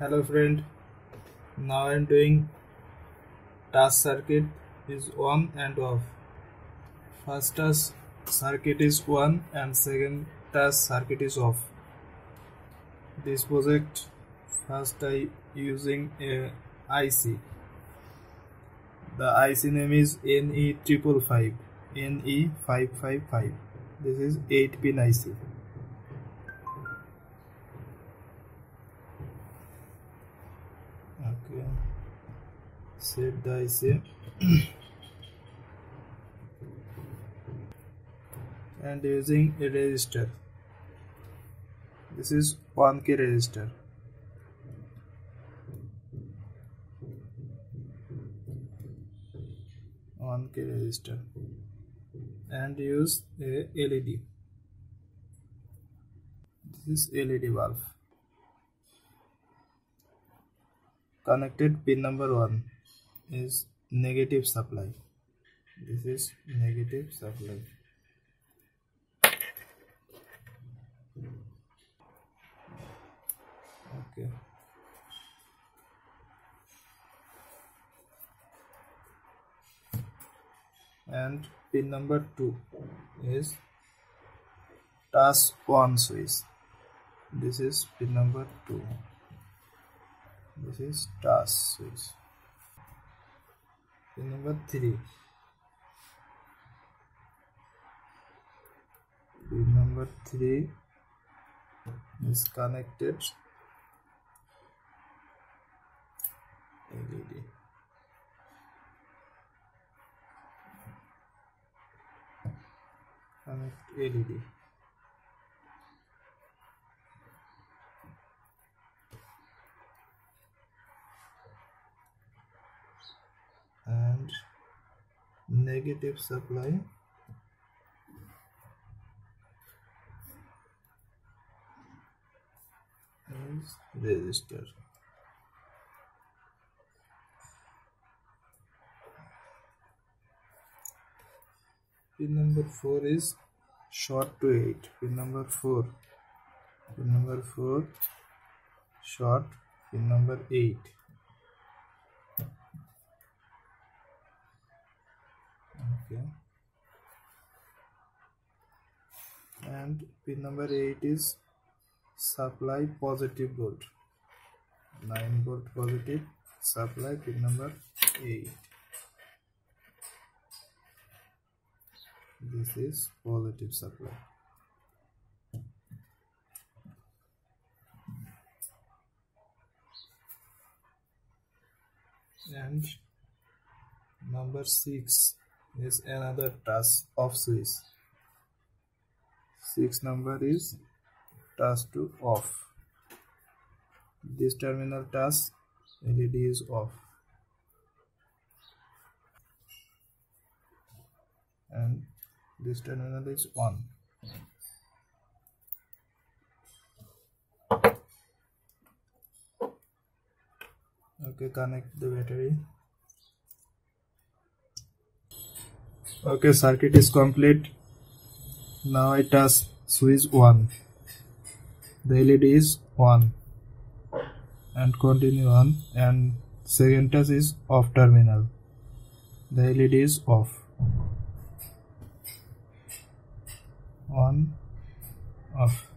hello friend. Now i'm doing touch circuit is on and off. First touch circuit is on and second touch circuit is off. This project first i using a ic the ic name is ne triple five. Ne 555 this is 8 pin ic set the IC and using a resistor this is 1k resistor one K resistor and use a LED this is LED bulb connected pin number 1 is negative supply. This is negative supply. Okay. And pin number 2 is task 1 switch. This is pin number 2 this is task switch pin number 3 pin number 3 is connected LED connect LED and negative supply. Is resistor pin number 4 is short to 8 pin number 4 pin number 4 short. Pin number 8 okay. And pin number 8 is supply positive volt 9 volt positive supply pin number 8 this is positive supply. And number 6 is another task of switch. Six number is task to off. This terminal task LED is off. And this terminal is on. Okay, connect the battery. Okay circuit is complete. Now I touch switch 1 the LED is on and continue on. And second touch is off terminal. The LED is off. On. Off